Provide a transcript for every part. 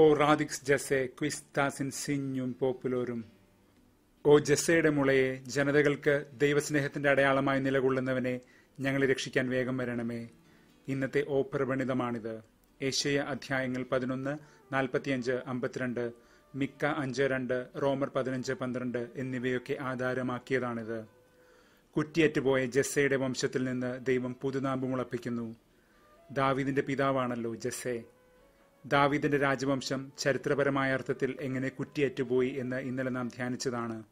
ഓ റാദിക്സ് ജസെ ക്വിസ്താസിൻ സിഞ്ഞും പോപ്പുലോരും. ഓ ജസയുടെ മുളയെ ജനതകൾക്ക് ദൈവസ്നേഹത്തിന്റെ അടയാളമായി നിലകൊള്ളുന്നവനെ ഞങ്ങളെ രക്ഷിക്കാൻ വേഗം വരണമേ. ഇന്നത്തെ ഓ പ്രവണിതമാണിത് ഏഷ്യ അധ്യായങ്ങൾ പതിനൊന്ന് നാൽപ്പത്തിയഞ്ച് അമ്പത്തിരണ്ട് മിക്ക അഞ്ച് രണ്ട് റോമർ പതിനഞ്ച് പന്ത്രണ്ട് എന്നിവയൊക്കെ ആധാരമാക്കിയതാണിത്. കുറ്റിയേറ്റുപോയ ജസ്സയുടെ വംശത്തിൽ നിന്ന് ദൈവം പുതുനാമ്പ് മുളപ്പിക്കുന്നു ദാവിദിന്റെ പിതാവാണല്ലോ ജസ്സെ ദാവീദിന്റെ രാജവംശം ചരിത്രപരമായ അർത്ഥത്തിൽ എങ്ങനെ കുറ്റിയേറ്റുപോയി എന്ന് ഇന്നലെ നാം ധ്യാനിച്ചതാണ്.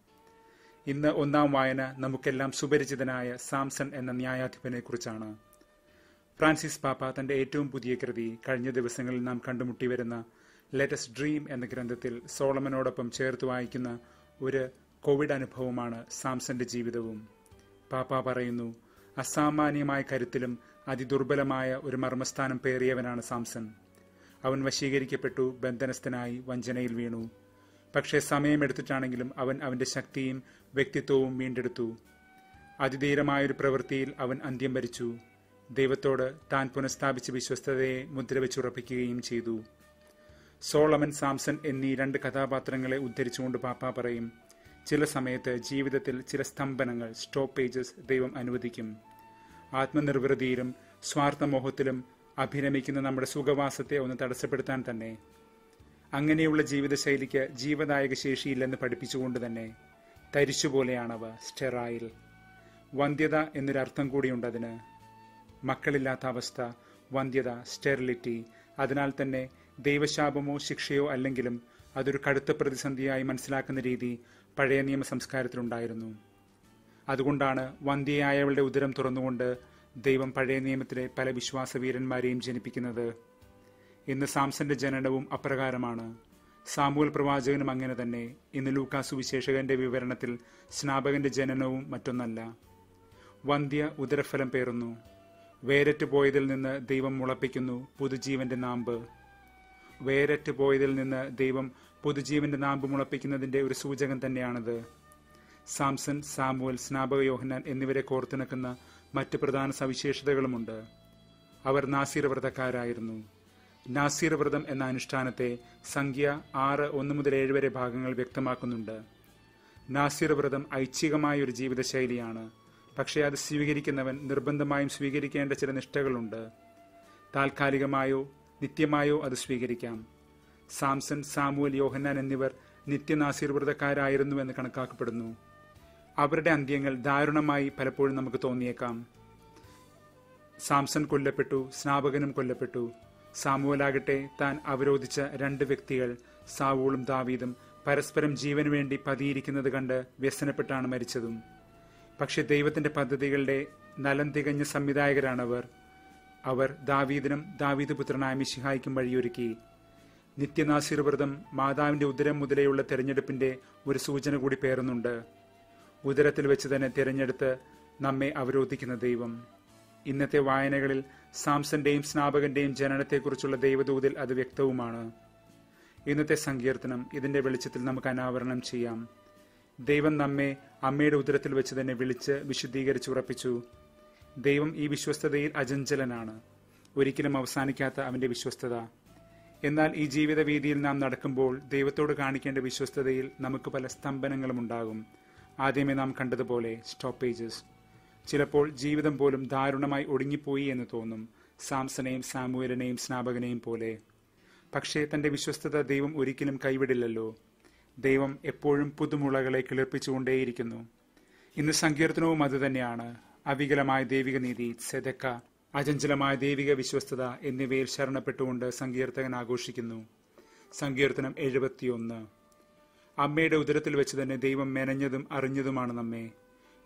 ഇന്ന് ഒന്നാം വായന നമുക്കെല്ലാം സുപരിചിതനായ സാംസൺ എന്ന ന്യായാധിപനെ കുറിച്ചാണ്. ഫ്രാൻസിസ് പാപ്പ തന്റെ ഏറ്റവും പുതിയ കൃതി കഴിഞ്ഞ ദിവസങ്ങളിൽ നാം കണ്ടുമുട്ടി വരുന്ന ലെറ്റസ്റ്റ് ഡ്രീം എന്ന ഗ്രന്ഥത്തിൽ സോളമനോടൊപ്പം ചേർത്ത് വായിക്കുന്ന ഒരു കോവിഡ് അനുഭവമാണ് സാംസന്റെ ജീവിതവും. പാപ്പ പറയുന്നു അസാമാന്യമായ കരുത്തിലും അതിദുർബലമായ ഒരു മർമ്മസ്ഥാനം പേറിയവനാണ് സാംസൺ. അവൻ വശീകരിക്കപ്പെട്ടു ബന്ധനസ്ഥനായി വഞ്ചനയിൽ വീണു. പക്ഷേ സമയമെടുത്തിട്ടാണെങ്കിലും അവൻ അവന്റെ ശക്തിയും വ്യക്തിത്വവും വീണ്ടെടുത്തു. അതിധീരമായൊരു പ്രവൃത്തിയിൽ അവൻ അന്ത്യം ഭരിച്ചു ദൈവത്തോട് താൻ പുനഃസ്ഥാപിച്ച വിശ്വസ്തതയെ മുദ്രവെച്ചുറപ്പിക്കുകയും ചെയ്തു. സോളമൻ സാംസൺ എന്നീ രണ്ട് കഥാപാത്രങ്ങളെ ഉദ്ധരിച്ചുകൊണ്ട് പാപ്പ പറയും ചില സമയത്ത് ജീവിതത്തിൽ ചില സ്തംഭനങ്ങൾ സ്റ്റോപ്പേജസ് ദൈവം അനുവദിക്കും. ആത്മനിർവൃതിയിലും സ്വാർത്ഥമോഹത്തിലും അഭിരമിക്കുന്ന നമ്മുടെ സുഖവാസത്തെ ഒന്ന് തടസ്സപ്പെടുത്താൻ തന്നെ. അങ്ങനെയുള്ള ജീവിതശൈലിക്ക് ജീവദായക ശേഷിയില്ലെന്ന് പഠിപ്പിച്ചുകൊണ്ട് തന്നെ തരിച്ചുപോലെയാണവ സ്റ്റെറായിൽ. വന്ധ്യത എന്നൊരർത്ഥം കൂടിയുണ്ടതിന് മക്കളില്ലാത്ത അവസ്ഥ വന്ധ്യത സ്റ്റെറിലിറ്റി അതിനാൽ തന്നെ ദൈവശാപമോ ശിക്ഷയോ അല്ലെങ്കിലും അതൊരു കടുത്ത പ്രതിസന്ധിയായി മനസ്സിലാക്കുന്ന രീതി പഴയ നിയമ സംസ്കാരത്തിലുണ്ടായിരുന്നു അതുകൊണ്ടാണ് വന്ധ്യയായവളുടെ ഉദരം തുറന്നുകൊണ്ട് ദൈവം പഴയ നിയമത്തിലെ പല വിശ്വാസവീരന്മാരെയും ജനിപ്പിക്കുന്നത്. ഇന്ന് സാംസന്റെ ജനനവും അപ്രകാരമാണ്. സാമൂൽ പ്രവാചകനും അങ്ങനെ തന്നെ. ഇന്ന് ലൂക്കാസു വിശേഷകന്റെ വിവരണത്തിൽ സ്നാപകന്റെ ജനനവും മറ്റൊന്നല്ല. വന്ധ്യ ഉദരഫലം പേറുന്നു. വേരറ്റ് പോയതിൽ നിന്ന് ദൈവം മുളപ്പിക്കുന്നു പുതുജീവന്റെ നാമ്പ്. വേരറ്റ് പോയതിൽ നിന്ന് ദൈവം പുതുജീവന്റെ നാമ്പ് മുളപ്പിക്കുന്നതിന്റെ ഒരു സൂചകം തന്നെയാണിത്. സാംസൺ സാമുവൽ സ്നാപക യോഹന്നാൻ എന്നിവരെ കോർത്തിണക്കുന്ന മറ്റ് പ്രധാന സവിശേഷതകളുമുണ്ട്. അവർ നാസീർ വ്രതക്കാരായിരുന്നു നാസീർ വ്രതം എന്ന അനുഷ്ഠാനത്തെ സംഖ്യ ആറ് ഒന്ന് മുതൽ ഏഴ് വരെ ഭാഗങ്ങൾ വ്യക്തമാക്കുന്നുണ്ട്. നാസീർ വ്രതം ഐച്ഛികമായ ഒരു ജീവിതശൈലിയാണ്. പക്ഷേ അത് സ്വീകരിക്കുന്നവൻ നിർബന്ധമായും സ്വീകരിക്കേണ്ട ചില നിഷ്ഠകളുണ്ട്. താൽക്കാലികമായോ നിത്യമായോ അത് സ്വീകരിക്കാം. സാംസൺ സാമുവൽ യോഹന്നാൻ എന്നിവർ നിത്യനാസീർ വ്രതക്കാരായിരുന്നുവെന്ന് കണക്കാക്കപ്പെടുന്നു. അവരുടെ അന്ത്യങ്ങൾ ദാരുണമായി പലപ്പോഴും നമുക്ക് തോന്നിയേക്കാം. സാംസൺ കൊല്ലപ്പെട്ടു സ്നാപകനും കൊല്ലപ്പെട്ടു. സാമുവലാകട്ടെ താൻ അവരോധിച്ച രണ്ട് വ്യക്തികൾ സാവൂളും ദാവീദും പരസ്പരം ജീവന് വേണ്ടി പതിയിരിക്കുന്നത് കണ്ട് വ്യസനപ്പെട്ടാണ് മരിച്ചതും. പക്ഷെ ദൈവത്തിന്റെ പദ്ധതികളുടെ നലം തികഞ്ഞ സംവിധായകരാണവർ. അവർ ദാവീദിനും ദാവീദ് പുത്രനായ മിശിഹായ്ക്കും വഴിയൊരുക്കി. നിത്യനാശീർവ്രതം മാതാവിന്റെ ഉദരം മുതലെയുള്ള തെരഞ്ഞെടുപ്പിന്റെ ഒരു സൂചന കൂടി പേറുന്നുണ്ട്. ഉദരത്തിൽ വെച്ച് തന്നെ തിരഞ്ഞെടുത്ത് നമ്മെ അവരോധിക്കുന്ന ദൈവം. ഇന്നത്തെ വായനകളിൽ സാംസന്റെയും സ്നാപകന്റെയും ജനനത്തെക്കുറിച്ചുള്ള ദൈവദൂതിൽ അത് വ്യക്തവുമാണ്. ഇന്നത്തെ സങ്കീർത്തനം ഇതിന്റെ വെളിച്ചത്തിൽ നമുക്ക് അനാവരണം ചെയ്യാം. ദൈവം നമ്മെ അമ്മയുടെ ഉദരത്തിൽ വെച്ച് തന്നെ വിളിച്ച് വിശുദ്ധീകരിച്ച് ഉറപ്പിച്ചു. ദൈവം ഈ വിശ്വസ്തതയിൽ അജഞ്ചലനാണ് ഒരിക്കലും അവസാനിക്കാത്ത അവന്റെ വിശ്വസ്തത. എന്നാൽ ഈ ജീവിത വീതിയിൽ നാം നടക്കുമ്പോൾ ദൈവത്തോട് കാണിക്കേണ്ട വിശ്വസ്തതയിൽ നമുക്ക് പല സ്തംഭനങ്ങളും ഉണ്ടാകും. ആദ്യമേ നാം കണ്ടതുപോലെ സ്റ്റോപ്പേജസ് ചിലപ്പോൾ ജീവിതം പോലും ദാരുണമായി ഒടുങ്ങിപ്പോയി എന്ന് തോന്നും സാംസനെയും സാമുവേലിനെയും സ്നാപകനെയും പോലെ. പക്ഷേ തന്റെ വിശ്വസ്തത ദൈവം ഒരിക്കലും കൈവിടില്ലല്ലോ. ദൈവം എപ്പോഴും പുതുമുളകളെ കിളിർപ്പിച്ചുകൊണ്ടേയിരിക്കുന്നു. ഇന്ന് സങ്കീർത്തനവും അതുതന്നെയാണ് അവികലമായ ദൈവിക നീതി സെതക്ക അചഞ്ചലമായ ദൈവിക വിശ്വസ്തത എന്നിവയിൽ ശരണപ്പെട്ടുകൊണ്ട് സങ്കീർത്തകൻ ആഘോഷിക്കുന്നു. സങ്കീർത്തനം എഴുപത്തിയൊന്ന്. അമ്മയുടെ ഉദരത്തിൽ വെച്ച് തന്നെ ദൈവം മെനഞ്ഞതും അറിഞ്ഞതുമാണ് നമ്മെ.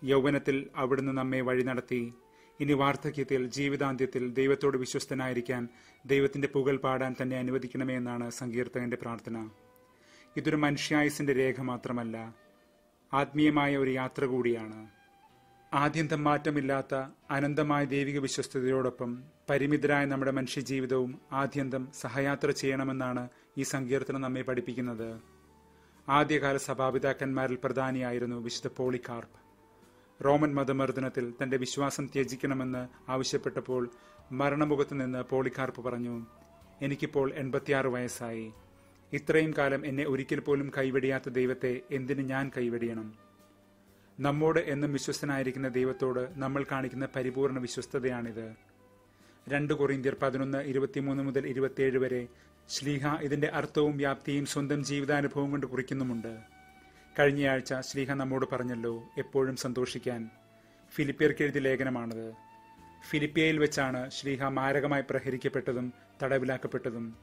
യൗവനത്തിൽ അവിടുന്ന് നമ്മെ വഴി നടത്തി. ഇനി വാർദ്ധക്യത്തിൽ ജീവിതാന്ത്യത്തിൽ ദൈവത്തോട് വിശ്വസ്തനായിരിക്കാൻ ദൈവത്തിന്റെ പുകൾ പാടാൻ തന്നെ അനുവദിക്കണമേ എന്നാണ് സങ്കീർത്തകന്റെ പ്രാർത്ഥന. ഇതൊരു മനുഷ്യായുസിന്റെ രേഖ മാത്രമല്ല ആത്മീയമായ ഒരു യാത്ര കൂടിയാണ്. ആദ്യന്തം മാറ്റമില്ലാത്ത അനന്തമായ ദൈവിക വിശ്വസ്തയോടൊപ്പം പരിമിതരായ നമ്മുടെ മനുഷ്യജീവിതവും ആദ്യന്തം സഹയാത്ര ചെയ്യണമെന്നാണ് ഈ സങ്കീർത്തനം നമ്മെ പഠിപ്പിക്കുന്നത്. ആദ്യകാല സഭാപിതാക്കന്മാരിൽ പ്രധാനിയായിരുന്നു വിശുദ്ധ പോളികാർപ്പ്. റോമൻ മതമർദ്ദനത്തിൽ തന്റെ വിശ്വാസം ത്യജിക്കണമെന്ന് ആവശ്യപ്പെട്ടപ്പോൾ മരണമുഖത്ത് നിന്ന് പോളികാർപ്പ് പറഞ്ഞു എനിക്കിപ്പോൾ എൺപത്തിയാറ് വയസ്സായി. ഇത്രയും കാലം എന്നെ ഒരിക്കൽ പോലും കൈവെടിയാത്ത ദൈവത്തെ എന്തിന് ഞാൻ കൈവെടിയണം? നമ്മോട് എന്നും വിശ്വസ്തനായിരിക്കുന്ന ദൈവത്തോട് നമ്മൾ കാണിക്കുന്ന പരിപൂർണ വിശ്വസ്തതയാണിത്. രണ്ട് കൊറിന്തിയർ പതിനൊന്ന് ഇരുപത്തിമൂന്ന് മുതൽ ഇരുപത്തിയേഴ് വരെ. ശ്ലീഹ ഇതിന്റെ അർത്ഥവും വ്യാപ്തിയും സ്വന്തം ജീവിതാനുഭവം കൊണ്ട് കുറിക്കുന്നുമുണ്ട്. കഴിഞ്ഞയാഴ്ച ശ്ലീഹ നമ്മോട് പറഞ്ഞല്ലോ എപ്പോഴും സന്തോഷിക്കാൻ. ഫിലിപ്പിയർക്ക് എഴുതിയ ലേഖനമാണത്. ഫിലിപ്പിയയിൽ വെച്ചാണ് ശ്ലീഹ മാരകമായി പ്രഹരിക്കപ്പെട്ടതും തടവിലാക്കപ്പെട്ടതും.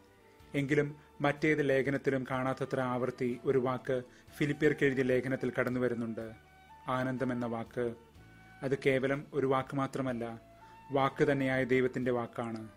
എങ്കിലും മറ്റേത് ലേഖനത്തിലും കാണാത്തത്ര ആവർത്തി ഒരു വാക്ക് ഫിലിപ്പിയർക്ക് എഴുതിയ ലേഖനത്തിൽ കടന്നു വരുന്നുണ്ട് ആനന്ദം എന്ന വാക്ക്. അത് കേവലം ഒരു വാക്ക് മാത്രമല്ല വാക്ക് തന്നെയായ ദൈവത്തിന്റെ വാക്കാണ്.